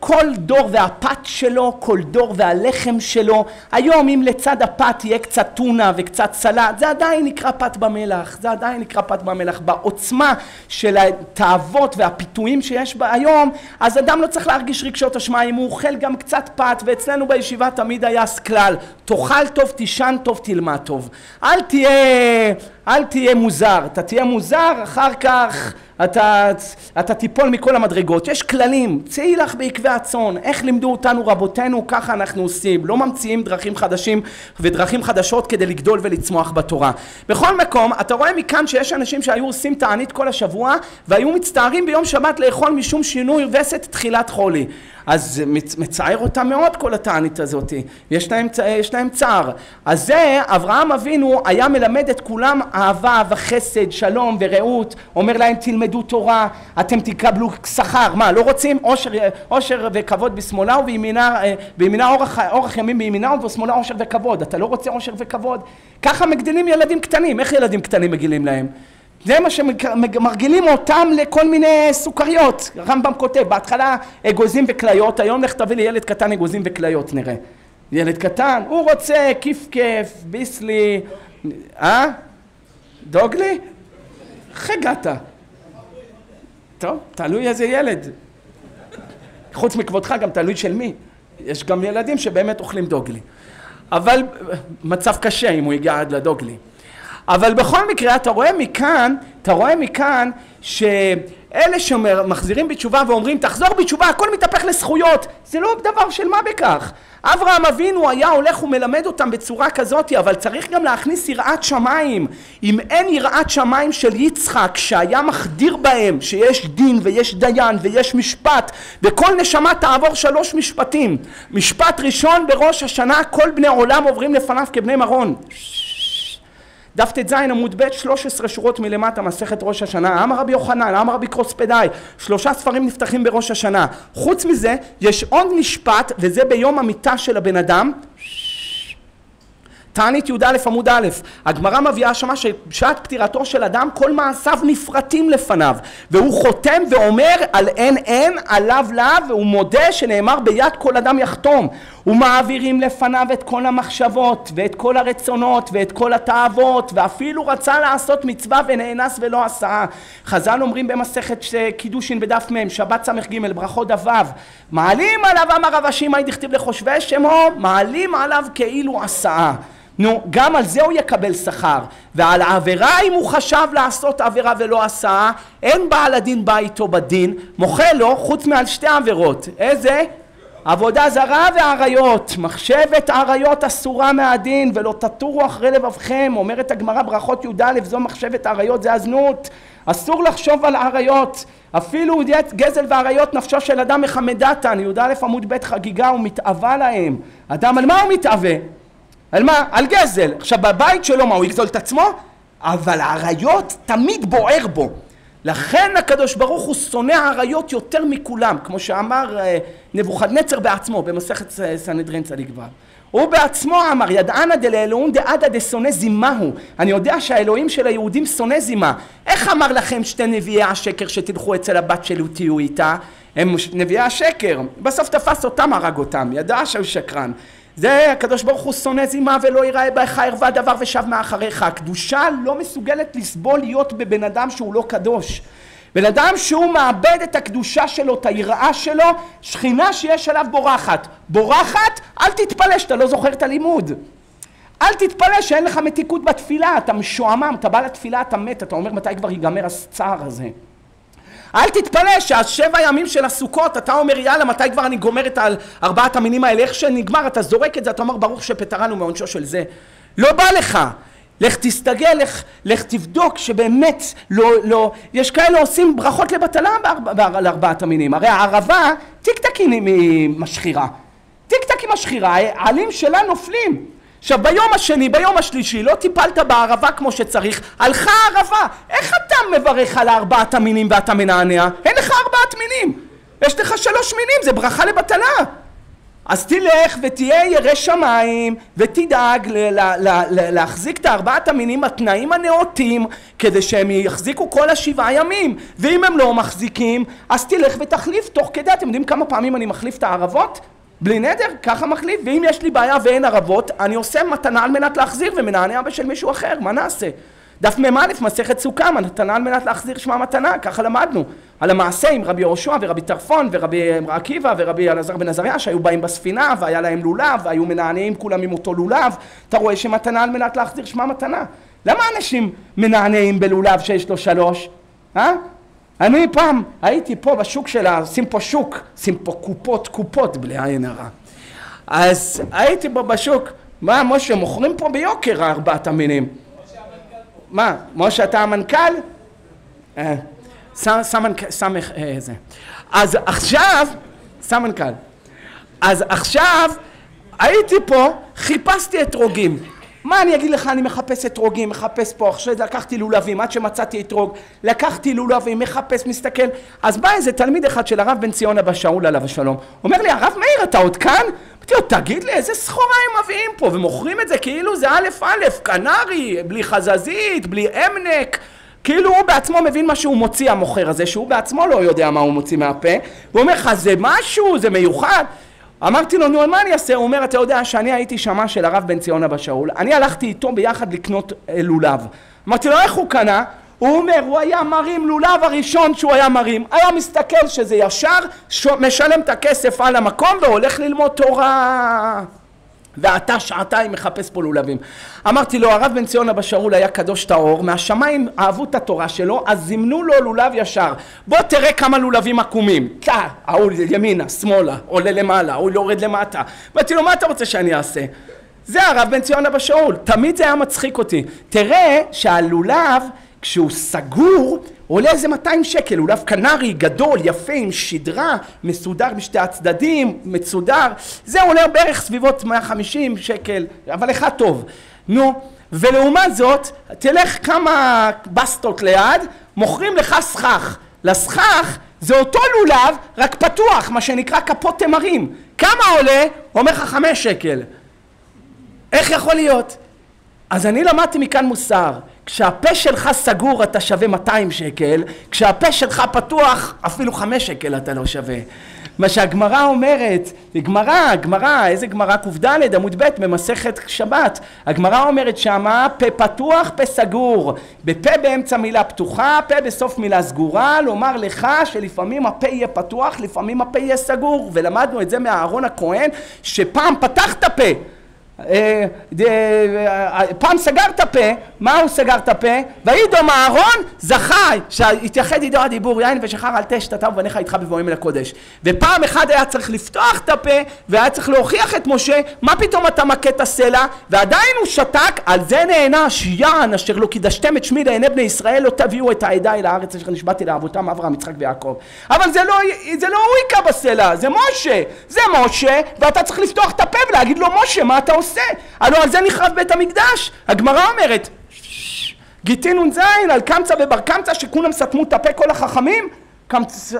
כל דור והפת שלו, כל דור והלחם שלו. היום אם לצד הפת יהיה קצת טונה וקצת סלט, זה עדיין נקרא פת במלח, זה עדיין נקרא פת במלח. בעוצמה של התאוות והפיתויים שיש בה היום, אז אדם לא צריך להרגיש רגשות אשמה אם הוא אוכל גם קצת פת, ואצלנו בישיבה תמיד היה כלל, תאכל טוב, תישן טוב, תלמד טוב. אל תהיה... אל תהיה מוזר, אתה תהיה מוזר אחר כך אתה, אתה תיפול מכל המדרגות, יש כללים, צאי לך בעקבי הצאן, איך לימדו אותנו רבותינו, ככה אנחנו עושים, לא ממציאים דרכים חדשים ודרכים חדשות כדי לגדול ולצמוח בתורה. בכל מקום, אתה רואה מכאן שיש אנשים שהיו עושים תענית כל השבוע והיו מצטערים ביום שבת לאכול משום שינוי וסת תחילת חולי. אז מצער אותם מאוד כל התענית הזאת, יש להם, יש להם צער. אז זה, אברהם אבינו היה מלמד את כולם אהבה וחסד, שלום ורעות, אומר להם תלמדו תורה, אתם תקבלו שכר, מה לא רוצים? עושר, עושר וכבוד בשמאלה ובימינה, בימינה אורך, אורך ימים בימינה ובשמאלה עושר וכבוד, אתה לא רוצה עושר וכבוד? ככה מגדילים ילדים קטנים, איך ילדים קטנים מגילים להם? זה מה שמרגילים אותם לכל מיני סוכריות. הרמב"ם כותב, בהתחלה אגוזים וכליות, היום לך תביא לי ילד קטן אגוזים וכליות נראה. ילד קטן, הוא רוצה כיף כיף, ביסלי, אה? דוגלי? איך הגעת? טוב, תלוי איזה ילד. חוץ מכבודך גם תלוי של מי. יש גם ילדים שבאמת אוכלים דוגלי. אבל מצב קשה אם הוא הגיע עד לדוגלי. אבל בכל מקרה אתה רואה מכאן, אתה רואה מכאן שאלה שמחזירים בתשובה ואומרים תחזור בתשובה הכל מתהפך לזכויות. זה לא דבר של מה בכך. אברהם אבינו היה הולך ומלמד אותם בצורה כזאת אבל צריך גם להכניס יראת שמיים. אם אין יראת שמיים של יצחק שהיה מחדיר בהם שיש דין ויש דיין ויש משפט וכל נשמה תעבור שלוש משפטים. משפט ראשון בראש השנה כל בני עולם עוברים לפניו כבני מרון דף ט"ז עמוד ב' 13 שורות מלמטה מסכת ראש השנה. אמר רבי יוחנן אמר רבי קרוספדאי שלושה ספרים נפתחים בראש השנה. חוץ מזה יש עוד משפט וזה ביום המיטה של הבן אדם תענית י"א עמוד א', הגמרא מביאה שמה שבשעת פטירתו של אדם כל מעשיו נפרטים לפניו. והוא חותם ואומר על אין אין עליו לאו והוא מודה שנאמר ביד כל אדם יחתום. ומעבירים לפניו את כל המחשבות ואת כל הרצונות ואת כל התאוות ואפילו רצה לעשות מצווה ונאנס ולא עשה. חז"ל אומרים במסכת קידושין בדף מ' שבת ס"ג ברכות דף ו' מעלים עליו אמר רב אשימאי דכתיב לחושבי שמו מעלים עליו כאילו עשה נו, גם על זה הוא יקבל שכר. ועל העבירה, אם הוא חשב לעשות עבירה ולא עשה, אין בעל הדין בא איתו בדין, מוחה לו חוץ מעל שתי עבירות. איזה? עבודה זרה ועריות, מחשבת עריות אסורה מהדין ולא תטורו אחרי לבבכם, אומרת הגמרא ברכות י"א זו מחשבת עריות זה הזנות, אסור לחשוב על עריות, אפילו גזל ועריות נפשו של אדם מחמדתן, י"א עמוד ב' חגיגה הוא מתאווה להם, אדם על מה הוא מתאווה? על מה? על גזל. עכשיו בבית שלו מה הוא יגזול את עצמו? אבל האריות תמיד בוער בו. לכן הקדוש ברוך הוא שונא האריות יותר מכולם, כמו שאמר אה, נבוכדנצר בעצמו במסכת סנהדרין צדיק ו'. הוא בעצמו אמר, ידענא דלאלוהים דעדא דשונא זימהו. אני יודע שהאלוהים של היהודים שונא זימה. איך אמר לכם שתי נביאי השקר שתלכו אצל הבת שלי ותהיו איתה? הם נביאי השקר. בסוף תפס אותם, הרג אותם. ידע שהוא שקרן. זה הקדוש ברוך הוא שונא זימה ולא יראה בך ערווה דבר ושב מאחריך. הקדושה לא מסוגלת לסבול להיות בבן אדם שהוא לא קדוש. בן אדם שהוא מאבד את הקדושה שלו, את היראה שלו, שכינה שיש עליו בורחת. בורחת, אל תתפלא שאתה לא זוכר את הלימוד. אל תתפלא שאין לך מתיקות בתפילה, אתה משועמם, אתה בא לתפילה, אתה מת, אתה אומר מתי כבר ייגמר הצער הזה. אל תתפלא שהשבע ימים של הסוכות, אתה אומר יאללה מתי כבר אני גומר את ארבעת המינים האלה, איך שנגמר, אתה זורק את זה, אתה אומר ברוך שפטרנו מעונשו של זה. לא בא לך. לך תסתגל, לך, לך תבדוק שבאמת לא, לא, יש כאלה עושים ברכות לבטלה בארבע, לארבעת המינים, הרי הערבה טיק טק היא משחירה, טיק טק היא משחירה, העלים שלה נופלים. עכשיו ביום השני, ביום השלישי, לא טיפלת בערבה כמו שצריך, הלכה הערבה, איך אתה מברך על ארבעת המינים ואתה מנענע? אין לך ארבעת מינים, יש לך שלוש מינים, זה ברכה לבטלה. אז תלך ותהיה ירא שמיים ותדאג ל- ל- ל- להחזיק את ארבעת המינים התנאים הנאותים כדי שהם יחזיקו כל השבעה ימים ואם הם לא מחזיקים אז תלך ותחליף תוך כדי אתם יודעים כמה פעמים אני מחליף את הערבות? בלי נדר, ככה מחליף ואם יש לי בעיה ואין ערבות אני עושה מתנה על מנת להחזיר ומנענע בשל מישהו אחר מה נעשה? דף מ"א מסכת סוכה מתנה על מנת להחזיר שמע מתנה ככה למדנו על המעשה עם רבי יהושע ורבי טרפון ורבי עקיבא ורבי אלעזר בן עזריה שהיו באים בספינה והיה להם לולב והיו מנענעים כולם עם אותו לולב אתה רואה שמתנה על מנת להחזיר שמע מתנה למה אנשים מנענעים בלולב שיש לו שלוש? אה? אני פעם הייתי פה בשוק של ה... שים פה שוק, שים פה קופות קופות בלי עין הרע אז הייתי פה בשוק מה משה מוכרים פה ביוקר ארבעת המינים מה משה אתה המנכ"ל? אה סמנכ"ל, סמך, אה, זה. אז עכשיו, סמנכ"ל. אז עכשיו הייתי פה, חיפשתי אתרוגים. מה אני אגיד לך, אני מחפש אתרוגים, מחפש פה, עכשיו לקחתי לולבים, עד שמצאתי אתרוג, לקחתי לולבים, מחפש, מסתכל. אז בא איזה תלמיד אחד של הרב בן ציון אבא שאול עליו השלום, אומר לי, הרב מאיר, אתה עוד כאן? אמרתי לו, תגיד לי, איזה סחורה הם מביאים פה? ומוכרים את זה כאילו זה א' א', קנרי, בלי חזזית, בלי אמנק. כאילו הוא בעצמו מבין מה שהוא מוציא המוכר הזה, שהוא בעצמו לא יודע מה הוא מוציא מהפה, הוא אומר לך זה משהו, זה מיוחד. אמרתי לו נו מה אני אעשה? הוא אומר אתה יודע שאני הייתי שמע של הרב בן ציון אבא שאול, אני הלכתי איתו ביחד לקנות לולב. אמרתי לו איך הוא קנה? הוא אומר הוא היה מרים לולב הראשון שהוא היה מרים, היה מסתכל שזה ישר, משלם את הכסף על המקום והולך ללמוד תורה. ואתה שעתיים מחפש פה לולבים. אמרתי לו, הרב בן ציון אבא שאול היה קדוש טהור, מהשמיים אהבו את התורה שלו, אז זימנו לו לולב ישר. בוא תראה כמה לולבים עקומים. טה, ההוא ימינה, שמאלה, עולה למעלה, ההוא יורד למטה. אמרתי לו, מה אתה רוצה שאני אעשה? זה הרב בן ציון אבא שאול, תמיד זה היה מצחיק אותי. תראה שהלולב, כשהוא סגור, עולה איזה 200 שקל, לולב קנרי גדול, יפה, עם שדרה, מסודר בשתי הצדדים, מצודר, זה עולה בערך סביבות 150 שקל, אבל אחד טוב. נו, ולעומת זאת, תלך כמה בסטות ליד, מוכרים לך סכך. לסכך זה אותו לולב, רק פתוח, מה שנקרא כפות תמרים. כמה עולה? אומר לך חמש שקל. איך יכול להיות? אז אני למדתי מכאן מוסר. כשהפה שלך סגור אתה שווה 200 שקל, כשהפה שלך פתוח אפילו 5 שקל אתה לא שווה. מה שהגמרא אומרת, גמרא, גמרא, איזה גמרא? קד עמוד ב' במסכת שבת, הגמרא אומרת שמה פה פתוח, פה סגור, בפה באמצע מילה פתוחה, פה בסוף מילה סגורה, לומר לך שלפעמים הפה יהיה פתוח, לפעמים הפה יהיה סגור, ולמדנו את זה מאהרון הכהן, שפעם פתח את הפה פעם סגר את הפה, מה הוא סגר את הפה? וידום אהרון זכה שהתייחד עידו הדיבור יין ושחר אל תשת אתה ובניך איתך בבואים אל הקודש. ופעם אחד היה צריך לפתוח את הפה והיה צריך להוכיח את משה מה פתאום אתה מכה את הסלע? ועדיין הוא שתק על זה נענש יען אשר לא קידשתם את שמי לעיני בני ישראל לא תביאו את העדה אל הארץ אשר נשבעתי לאבותם אברהם יצחק ויעקב. אבל זה לא, זה לא הוא היכה בסלע זה משה. זה משה ואתה צריך לפתוח את הפה ולהגיד לו משה מה אתה עושה עושה? הלוא על זה נחרב בית המקדש. הגמרא אומרת, גיטין נ"ז על קמצא ובר קמצא שכולם סתמו את הפה כל החכמים?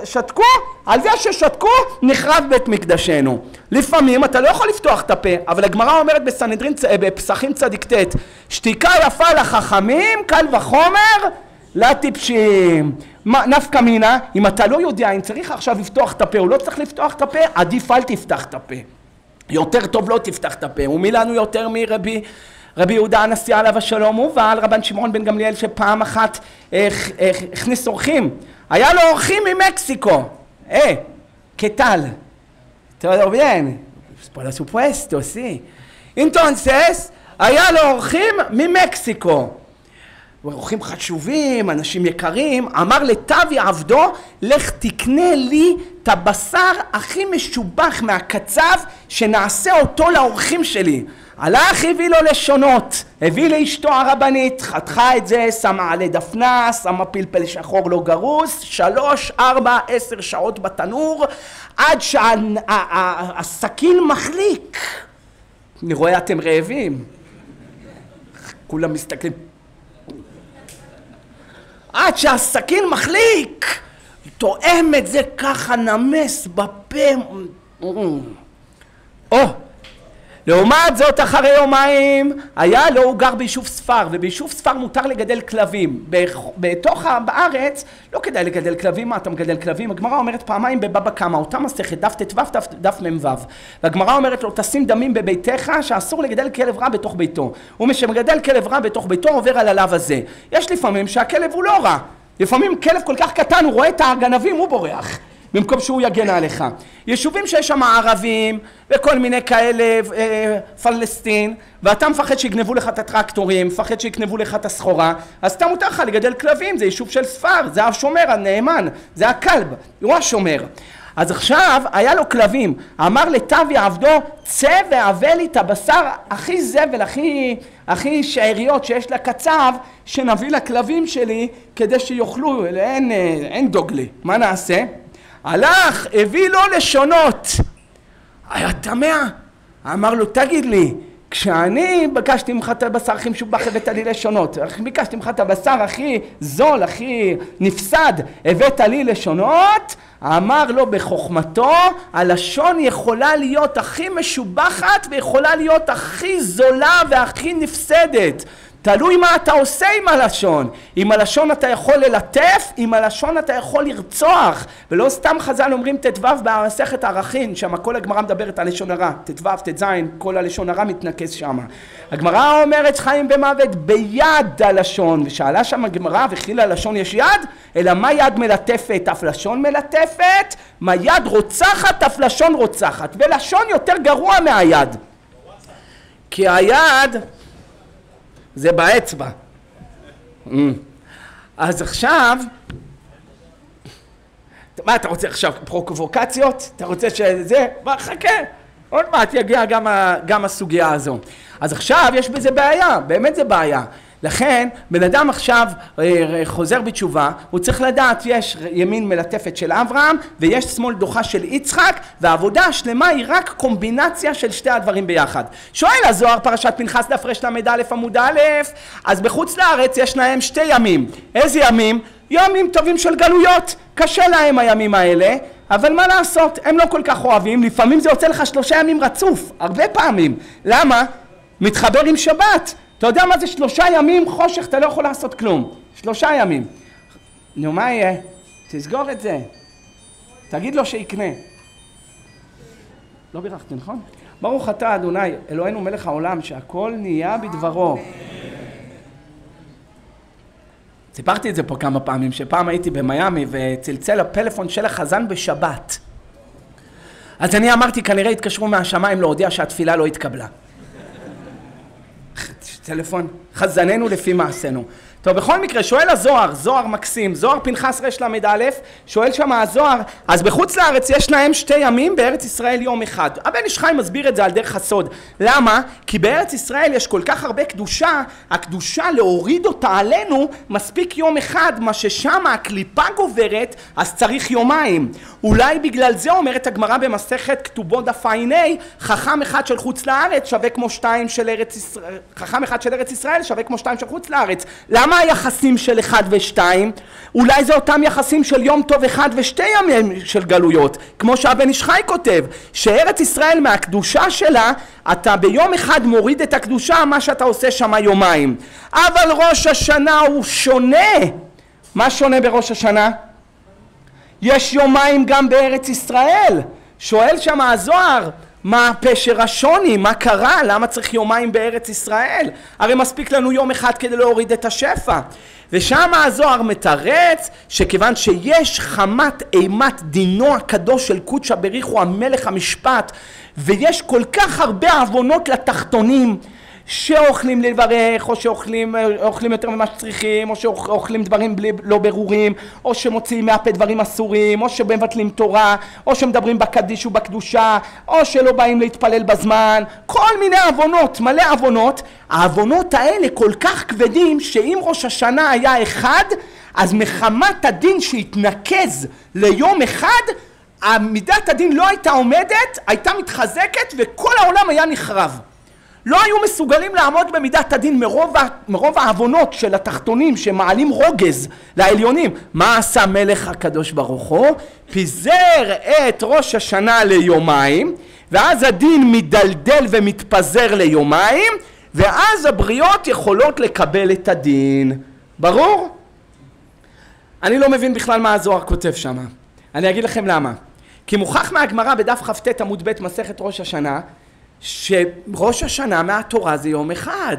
שתקו, על זה ששתקו נחרב בית מקדשנו. לפעמים אתה לא יכול לפתוח את הפה, אבל הגמרא אומרת בסנהדרין, בפסחים צדיק ט', שתיקה יפה לחכמים, קל וחומר לטיפשים. נפקא מינה, אם אתה לא יודע, אם צריך עכשיו לפתוח את הפה או לא צריך לפתוח את הפה, עדיף אל תפתח את הפה. יותר טוב לא תפתח את הפה. ומי לנו יותר מרבי רבי יהודה הנשיא עליו השלום ובעל רבן שמעון בן גמליאל שפעם אחת הכניס אורחים. היה לו אורחים ממקסיקו. אה, קטל. Todo bien. Por supuesto, sí. Entonces, היה לו אורחים ממקסיקו. אורחים חשובים, אנשים יקרים, אמר לטבי עבדו, לך תקנה לי הבשר הכי משובח מהקצב, שנעשה אותו לאורחים שלי. הלך הביא לו לשונות, הביא לאשתו הרבנית, חתכה את זה, שמה עלי דפנה, שמה פלפל שחור לא גרוס, שלוש, ארבע, עשר שעות בתנור, עד שהסכין מחליק. אני רואה אתם רעבים. כולם מסתכלים. עד שהסכין מחליק, תואם את זה ככה נמס בפה. או, לעומת זאת אחרי יומיים היה לו, הוא גר ביישוב ספר וביישוב ספר מותר לגדל כלבים. בתוך בארץ לא כדאי לגדל כלבים, מה אתה מגדל כלבים? הגמרא אומרת פעמיים בבבא קמא, אותה מסכת דף ט"ו דף, דף מ"ו. והגמרא אומרת לו תשים דמים בביתך שאסור לגדל כלב רע בתוך ביתו. ומי שמגדל כלב רע בתוך ביתו עובר על הלאו הזה. יש לפעמים שהכלב הוא לא רע לפעמים כלב כל כך קטן הוא רואה את הגנבים הוא בורח במקום שהוא יגן עליך. יישובים שיש שם ערבים וכל מיני כאלה אה, פלסטין ואתה מפחד שיגנבו לך את הטרקטורים, מפחד שיגנבו לך את הסחורה אז אתה מותר לך לגדל כלבים, זה יישוב של ספר, זה השומר הנאמן, זה הכלב, הוא השומר. אז עכשיו היה לו כלבים, אמר לטבי עבדו צא והבא לי את הבשר הכי זבל, הכי, הכי שאריות שיש לקצב שנביא לכלבים שלי כדי שיאכלו, אין, אין דוגלי, מה נעשה? הלך, הביא לו לשונות. היה תמה. אמר לו, תגיד לי, כשאני ביקשתי ממך את הבשר הכי משובח הבאת לי לשונות, ביקשתי ממך את הבשר הכי זול, הכי נפסד, הבאת לי לשונות, אמר לו בחוכמתו, הלשון יכולה להיות הכי משובחת ויכולה להיות הכי זולה והכי נפסדת. תלוי מה אתה עושה עם הלשון. עם הלשון אתה יכול ללטף, עם הלשון אתה יכול לרצוח. ולא סתם חז"ל אומרים ט"ו במסכת ערכין, שם כל הגמרא מדברת על לשון הרע. ט"ו, ט"ז, כל הלשון הרע מתנקז שם. הגמרא אומרת חיים ומוות ביד הלשון. ושאלה שם הגמרא וכי ללשון יש יד? אלא מה יד מלטפת? אף לשון מלטפת? מה יד רוצחת? אף לשון רוצחת. ולשון יותר גרוע מהיד. כי היד זה באצבע. Mm. אז עכשיו, מה אתה רוצה עכשיו פרוקבוקציות? אתה רוצה שזה? חכה, עוד מעט יגיע גם, גם הסוגיה הזו. אז עכשיו יש בזה בעיה, באמת זה בעיה. לכן בן אדם עכשיו אה, חוזר בתשובה, הוא צריך לדעת יש ימין מלטפת של אברהם ויש שמאל דוחה של יצחק והעבודה השלמה היא רק קומבינציה של שתי הדברים ביחד. שואל הזוהר פרשת פנחס דף רל"א עמוד א', אז בחוץ לארץ יש להם שתי ימים. איזה ימים? ימים טובים של גלויות. קשה להם הימים האלה, אבל מה לעשות, הם לא כל כך אוהבים, לפעמים זה יוצא לך שלושה ימים רצוף, הרבה פעמים. למה? מתחבר עם שבת. אתה יודע מה זה שלושה ימים חושך, אתה לא יכול לעשות כלום. שלושה ימים. נו, מה יהיה? תסגור את זה. תגיד לו שיקנה. לא בירכתי, נכון? ברוך אתה אדוני, אלוהינו מלך העולם, שהכל נהיה בדברו. סיפרתי את זה פה כמה פעמים, שפעם הייתי במיאמי וצלצל הפלאפון של החזן בשבת. אז אני אמרתי, כנראה התקשרו מהשמיים להודיע שהתפילה לא התקבלה. טלפון, חזננו לפי מעשינו. טוב, בכל מקרה, שואל הזוהר, זוהר מקסים, זוהר פנחס רל"א, שואל שם הזוהר, אז בחוץ לארץ יש להם שתי ימים, בארץ ישראל יום אחד. הבן איש חי מסביר את זה על דרך הסוד. למה? כי בארץ ישראל יש כל כך הרבה קדושה, הקדושה להוריד אותה עלינו, מספיק יום אחד, מה ששם הקליפה גוברת, אז צריך יומיים. אולי בגלל זה אומרת הגמרא במסכת כתובות דף ע"ה, חכם אחד של חוץ לארץ שווה כמו שתיים של ארץ ישראל, חכם אחד של ארץ ישראל שווה כמו שתיים של חוץ לארץ. למה? למה היחסים של אחד ושתיים? אולי זה אותם יחסים של יום טוב אחד ושתי ימים של גלויות, כמו שהבן איש חי כותב, שארץ ישראל מהקדושה שלה, אתה ביום אחד מוריד את הקדושה, מה שאתה עושה שם יומיים. אבל ראש השנה הוא שונה. מה שונה בראש השנה? יש יומיים גם בארץ ישראל. שואל שם הזוהר, מה פשר השוני? מה קרה? למה צריך יומיים בארץ ישראל? הרי מספיק לנו יום אחד כדי להוריד את השפע. ושם הזוהר מתרץ שכיוון שיש חמת אימת דינו הקדוש של קודשא בריחו המלך המשפט ויש כל כך הרבה עוונות לתחתונים שאוכלים לברך, או שאוכלים יותר ממה שצריכים, או שאוכלים דברים בלי, לא ברורים, או שמוציאים מהפה דברים אסורים, או שמבטלים תורה, או שמדברים בקדיש ובקדושה, או שלא באים להתפלל בזמן, כל מיני עוונות, מלא עוונות. העוונות האלה כל כך כבדים, שאם ראש השנה היה אחד, אז מחמת הדין שהתנקז ליום אחד, מידת הדין לא הייתה עומדת, הייתה מתחזקת, וכל העולם היה נחרב. לא היו מסוגלים לעמוד במידת הדין מרוב, מרוב העוונות של התחתונים שמעלים רוגז לעליונים. מה עשה מלך הקדוש ברוך הוא? פיזר את ראש השנה ליומיים ואז הדין מדלדל ומתפזר ליומיים ואז הבריות יכולות לקבל את הדין. ברור? אני לא מבין בכלל מה הזוהר כותב שם. אני אגיד לכם למה. כי מוכח מהגמרא בדף כ"ט עמוד ב' מסכת ראש השנה שראש השנה מהתורה זה יום אחד.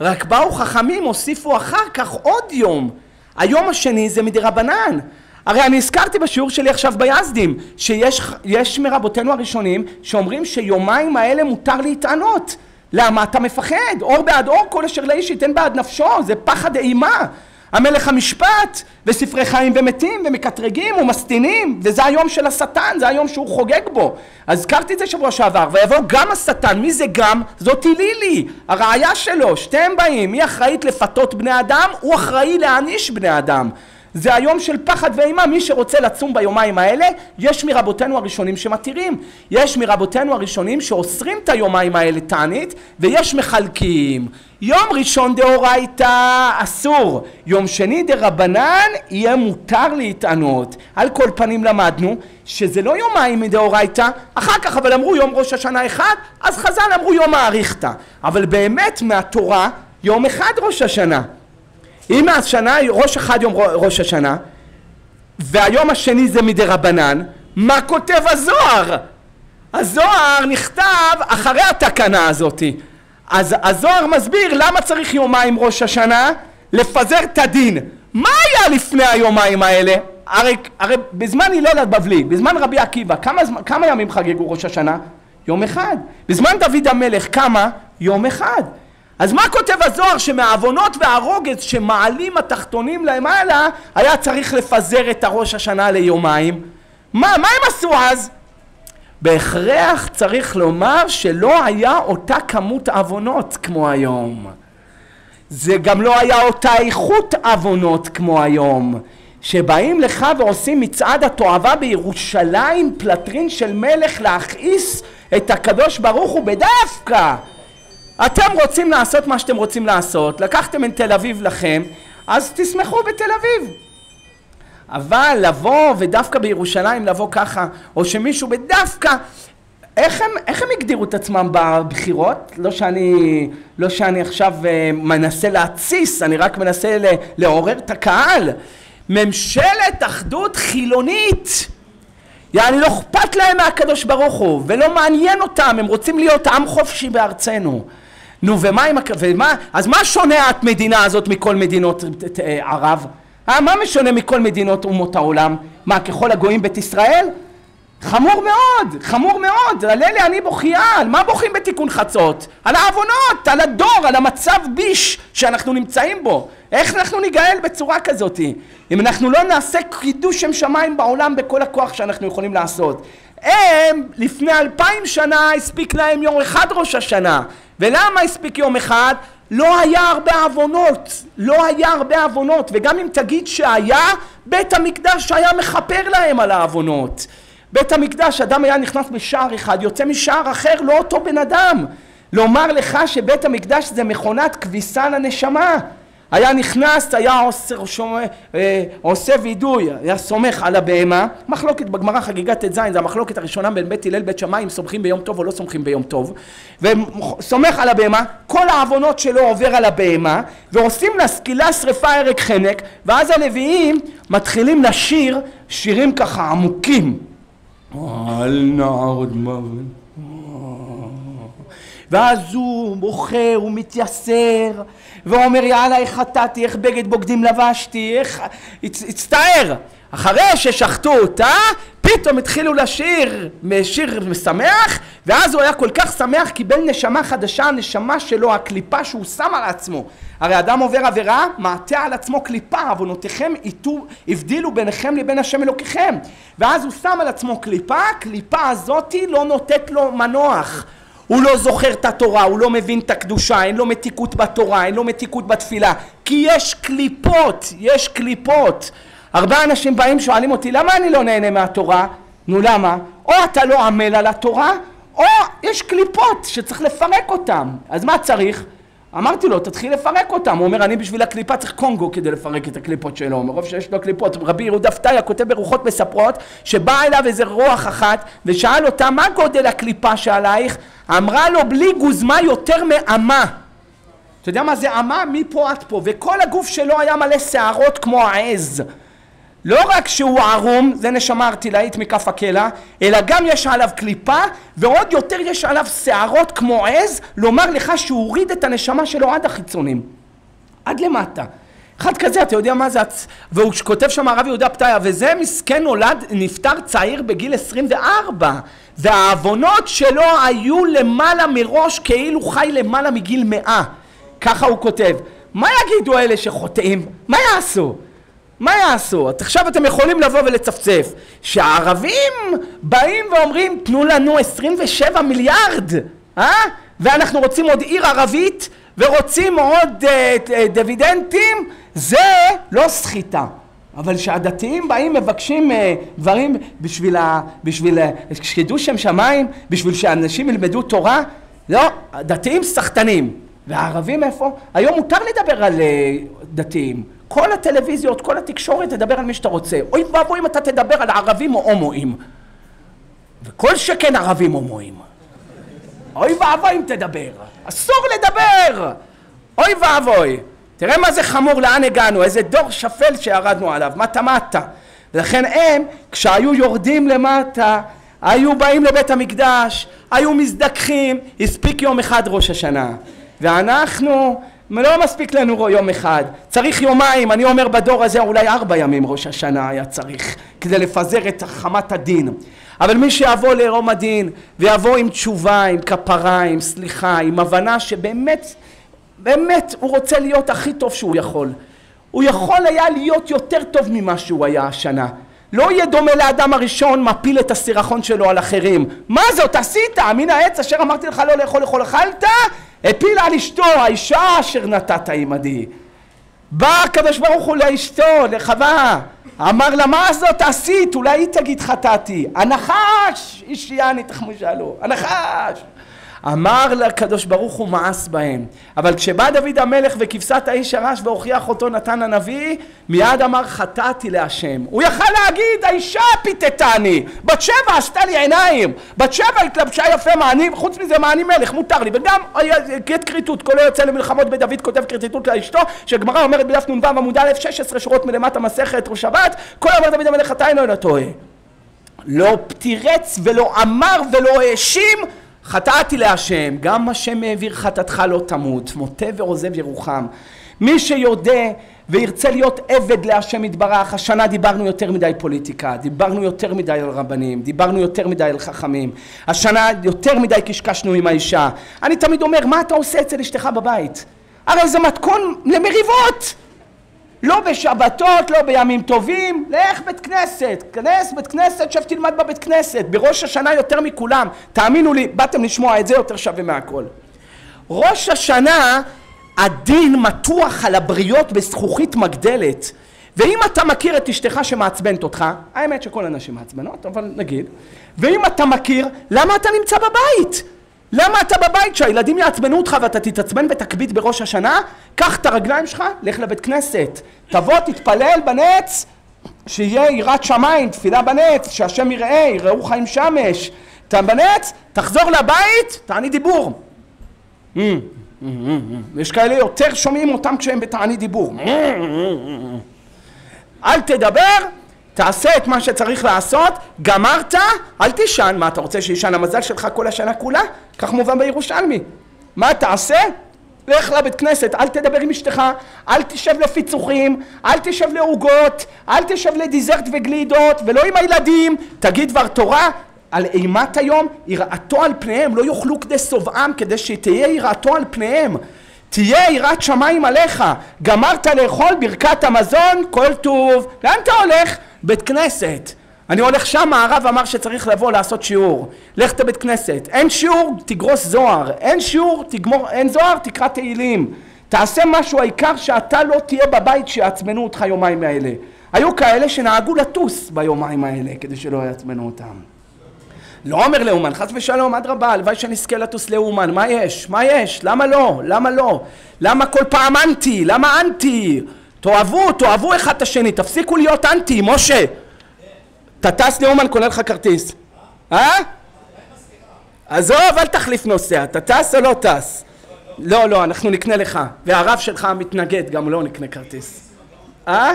רק באו חכמים, הוסיפו אחר כך עוד יום. היום השני זה מדרבנן. הרי אני הזכרתי בשיעור שלי עכשיו ביזדים, שיש מרבותינו הראשונים שאומרים שיומיים האלה מותר להתענות. למה אתה מפחד? אור בעד אור כל אשר לאיש ייתן בעד נפשו, זה פחד אימה. המלך המשפט, וספרי חיים ומתים, ומקטרגים ומסטינים, וזה היום של השטן, זה היום שהוא חוגג בו. הזכרתי את זה שבוע שעבר, ויבוא גם השטן, מי זה גם? זאתי לילי, הרעיה שלו, שתיהם באים, היא אחראית לפתות בני אדם, הוא אחראי להעניש בני אדם. זה היום של פחד ואימה, מי שרוצה לצום ביומיים האלה, יש מרבותינו הראשונים שמתירים. יש מרבותינו הראשונים שאוסרים את היומיים האלה תענית, ויש מחלקים. יום ראשון דאורייתא אסור, יום שני דרבנן יהיה מותר להתענות. על כל פנים למדנו שזה לא יומיים מדאורייתא, אחר כך אבל אמרו יום ראש השנה אחד, אז חז"ל אמרו יום האריכתא. אבל באמת מהתורה יום אחד ראש השנה. אם השנה, ראש אחד יום ראש השנה, והיום השני זה מדי רבנן, מה כותב הזוהר? הזוהר נכתב אחרי התקנה הזאתי. אז הזוהר מסביר למה צריך יומיים ראש השנה? לפזר את הדין. מה היה לפני היומיים האלה? הרי, הרי בזמן הלל הבבלי, בזמן רבי עקיבא, כמה, כמה ימים חגגו ראש השנה? יום אחד. בזמן דוד המלך כמה? יום אחד. אז מה כותב הזוהר שמהעוונות והרוגז שמעלים התחתונים למעלה היה צריך לפזר את הראש השנה ליומיים? מה, מה הם עשו אז? בהכרח צריך לומר שלא היה אותה כמות עוונות כמו היום. זה גם לא היה אותה איכות עוונות כמו היום. שבאים לך ועושים מצעד התועבה בירושלים פלטרין של מלך להכעיס את הקדוש ברוך הוא בדווקא אתם רוצים לעשות מה שאתם רוצים לעשות, לקחתם את תל אביב לכם, אז תשמחו בתל אביב. אבל לבוא ודווקא בירושלים לבוא ככה, או שמישהו בדווקא, איך הם, איך הם הגדירו את עצמם בבחירות? לא שאני, לא שאני עכשיו uh, מנסה להתסיס, אני רק מנסה לעורר את הקהל. ממשלת אחדות חילונית. יעני לא אכפת להם מהקדוש ברוך הוא, ולא מעניין אותם, הם רוצים להיות עם חופשי בארצנו. נו ומה עם... ומה... אז מה שונה המדינה הזאת מכל מדינות אה, ערב? אה, מה משונה מכל מדינות אומות העולם? מה, ככל הגויים בית ישראל? חמור מאוד, חמור מאוד, על אלה אני בוכייה, על מה בוכים בתיקון חצות? על העוונות, על הדור, על המצב ביש שאנחנו נמצאים בו. איך אנחנו ניגאל בצורה כזאת? אם אנחנו לא נעשה קידוש שם שמיים בעולם בכל הכוח שאנחנו יכולים לעשות. הם לפני אלפיים שנה הספיק להם יום אחד ראש השנה ולמה הספיק יום אחד? לא היה הרבה עוונות, לא היה הרבה עוונות. וגם אם תגיד שהיה בית המקדש היה מכפר להם על העוונות. בית המקדש אדם היה נכנס בשער אחד יוצא משער אחר לא אותו בן אדם. לומר לך שבית המקדש זה מכונת כביסה לנשמה היה נכנס, היה עושה, שומע, אה, עושה וידוי, היה סומך על הבהמה. מחלוקת בגמרא חגיגת ט"ז, זה המחלוקת הראשונה בין בית הלל בית שמאי, אם סומכים ביום טוב או לא סומכים ביום טוב. וסומך על הבהמה, כל העוונות שלו עובר על הבהמה, ועושים לה סקילה, שרפה, הרג, חנק, ואז הלוויים מתחילים לשיר שירים ככה עמוקים. אל נער דמם ואז הוא בוכה, הוא מתייסר, ואומר יאללה איך חטאתי, איך בגד בוגדים לבשתי, איך... הצטער. אחרי ששחטו אותה, פתאום התחילו לשיר שיר משמח, ואז הוא היה כל כך שמח, קיבל נשמה חדשה, הנשמה שלו, הקליפה שהוא שם על עצמו. הרי אדם עובר עבירה, מעטה על עצמו קליפה, עוונותיכם הבדילו ביניכם לבין השם אלוקיכם. ואז הוא שם על עצמו קליפה, הקליפה הזאתי לא נותנת לו מנוח. הוא לא זוכר את התורה, הוא לא מבין את הקדושה, אין לו מתיקות בתורה, אין לו מתיקות בתפילה, כי יש קליפות, יש קליפות. הרבה אנשים באים שואלים אותי למה אני לא נהנה מהתורה? נו למה? או אתה לא עמל על התורה, או יש קליפות שצריך לפרק אותן. אז מה צריך? אמרתי לו, תתחיל לפרק אותם. הוא אומר, אני בשביל הקליפה צריך קונגו כדי לפרק את הקליפות שלו. מרוב שיש לו קליפות. רבי יהודה פתיה כותב ברוחות מספרות, שבא אליו איזה רוח אחת, ושאל אותה, מה גודל הקליפה שעלייך? אמרה לו, בלי גוזמה יותר מאמה. אתה יודע מה זה אמה? מפה עד פה. וכל הגוף שלו היה מלא שערות כמו העז. לא רק שהוא ערום, זה נשמה ארטילאית מכף הקלע, אלא גם יש עליו קליפה, ועוד יותר יש עליו שערות כמו עז, לומר לך שהוא הוריד את הנשמה שלו עד החיצונים, עד למטה. אחד כזה, אתה יודע מה זה, והוא כותב שם הרב יהודה פתיה, וזה מסכן נולד, נפטר צעיר בגיל 24, והעוונות שלו היו למעלה מראש, כאילו חי למעלה מגיל מאה. ככה הוא כותב. מה יגידו אלה שחוטאים? מה יעשו? מה יעשו? עכשיו אתם יכולים לבוא ולצפצף שהערבים באים ואומרים תנו לנו 27 מיליארד אה? ואנחנו רוצים עוד עיר ערבית ורוצים עוד אה, אה, דיבידנדים זה לא סחיטה אבל כשהדתיים באים מבקשים אה, דברים בשביל, ה, בשביל אה, חידוש שם שמיים בשביל שאנשים ילמדו תורה לא, דתיים סחטנים והערבים איפה? היום מותר לדבר על אה, דתיים כל הטלוויזיות, כל התקשורת תדבר על מי שאתה רוצה. אוי ואבוי אם אתה תדבר על ערבים או הומואים. וכל שכן ערבים הומואים. אוי ואבוי אם תדבר. אסור לדבר! אוי ואבוי. תראה מה זה חמור, לאן הגענו, איזה דור שפל שירדנו עליו, מטה מטה. ולכן הם, כשהיו יורדים למטה, היו באים לבית המקדש, היו מזדככים, הספיק יום אחד ראש השנה. ואנחנו לא מספיק לנו יום אחד, צריך יומיים, אני אומר בדור הזה אולי ארבע ימים ראש השנה היה צריך כדי לפזר את חמת הדין. אבל מי שיבוא לערום הדין ויבוא עם תשובה, עם כפרה, עם סליחה, עם הבנה שבאמת, באמת הוא רוצה להיות הכי טוב שהוא יכול. הוא יכול היה להיות יותר טוב ממה שהוא היה השנה. לא יהיה דומה לאדם הראשון מפיל את הסירחון שלו על אחרים. מה זאת? עשית? מן העץ אשר אמרתי לך לא לאכול לאכול אכלת הפילה על אשתו האישה אשר נתת עמדי. בא הקדוש ברוך הוא לאשתו לחווה. אמר לה מה זאת עשית? אולי היא תגיד חטאתי. הנחש אישיאני תחמושה לו הנחש אמר לקדוש ברוך הוא מאס בהם. אבל כשבא דוד המלך וכבשת האיש הרש והוכיח אותו נתן הנביא מיד אמר חטאתי להשם. הוא יכל להגיד האישה פיתתני בת שבע עשתה לי עיניים בת שבע התלבשה יפה מה אני חוץ מזה מה אני מלך מותר לי. וגם גט כריתות כל היוצא למלחמות בדוד כותב כריתות לאשתו שגמרא אומרת בדף נ"ו עמוד א' 16 שורות מלמטה מסכת ראש שבת כל אומר דוד המלך חטא אינו אלא טועה. לא תירץ ולא אמר ולא האשים חטאתי להשם, גם השם העביר חטאתך לא תמות, מוטה ועוזב ירוחם. מי שיודה וירצה להיות עבד להשם יתברך, השנה דיברנו יותר מדי פוליטיקה, דיברנו יותר מדי על רבנים, דיברנו יותר מדי על חכמים, השנה יותר מדי קשקשנו עם האישה. אני תמיד אומר, מה אתה עושה אצל אשתך בבית? הרי זה מתכון למריבות! לא בשבתות, לא בימים טובים, לך בית כנסת, כנס בית כנסת, שב תלמד בבית כנסת, בראש השנה יותר מכולם, תאמינו לי, באתם לשמוע את זה יותר שווה מהכל. ראש השנה הדין מתוח על הבריות בזכוכית מגדלת, ואם אתה מכיר את אשתך שמעצבנת אותך, האמת שכל הנשים מעצבנות, אבל נגיד, ואם אתה מכיר, למה אתה נמצא בבית? למה אתה בבית שהילדים יעצבנו אותך ואתה תתעצבן ותקביט בראש השנה? קח את הרגליים שלך, לך לבית כנסת. תבוא, תתפלל בנץ, שיהיה יראת שמיים, תפילה בנץ, שהשם יראה, יראו חיים שמש. אתה בנץ, תחזור לבית, תעני דיבור. יש כאלה יותר שומעים אותם כשהם בתענית דיבור. אל תדבר, תעשה את מה שצריך לעשות, גמרת, אל תישן. מה, אתה רוצה שישן המזל שלך כל השנה כולה? כך מובן בירושלמי. מה תעשה? לך לבית כנסת, אל תדבר עם אשתך, אל תשב לפיצוחים, אל תשב לעוגות, אל תשב לדיזרט וגלידות, ולא עם הילדים, תגיד דבר תורה, על אימת היום, יראתו על פניהם, לא יאכלו כדי שובעם, כדי שתהיה יראתו על פניהם. תהיה יראת שמיים עליך. גמרת לאכול ברכת המזון, כל טוב. לאן אתה הולך? בית כנסת. אני הולך שם, הרב אמר שצריך לבוא לעשות שיעור. לך לבית כנסת. אין שיעור, תגרוס זוהר. אין שיעור, תגמור, אין זוהר, תקרא תהילים. תעשה משהו, העיקר שאתה לא תהיה בבית שיעצמנו אותך יומיים האלה. היו כאלה שנהגו לטוס ביומיים האלה, כדי שלא יעצמנו אותם. לא אומר לאומן, חס ושלום, אדרבה, הלוואי שנזכה לטוס לאומן, מה יש? מה יש? למה לא? למה לא? למה כל פעם אנטי? למה אנטי? תאהבו, תאהבו אחד את השני, תפסיקו להיות אנטי, משה. אתה טס לאומן, קונה לך כרטיס. אה? עזוב, אל תחליף נוסע, אתה טס או לא טס? לא, לא, אנחנו נקנה לך. והרב שלך מתנגד, גם לא נקנה כרטיס. אה?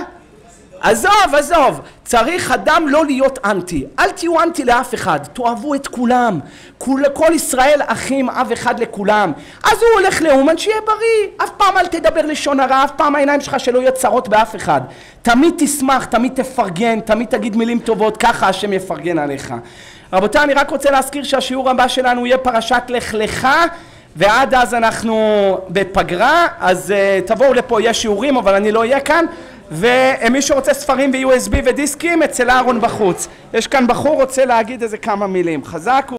עזוב, עזוב, צריך אדם לא להיות אנטי, אל תהיו אנטי לאף אחד, תאהבו את כולם, כל, כל ישראל אחים, אב אחד לכולם, אז הוא הולך לאומן, שיהיה בריא, אף פעם אל תדבר לשון הרע, אף פעם העיניים שלך שלא יהיו צרות באף אחד, תמיד תשמח, תמיד תפרגן, תמיד תגיד מילים טובות, ככה השם יפרגן עליך. רבותיי, אני רק רוצה להזכיר שהשיעור הבא שלנו יהיה פרשת לך לך ועד אז אנחנו בפגרה, אז uh, תבואו לפה, יש שיעורים, אבל אני לא אהיה כאן. ומי שרוצה ספרים ב-USB ודיסקים אצל אהרון בחוץ. יש כאן בחור רוצה להגיד איזה כמה מילים. חזק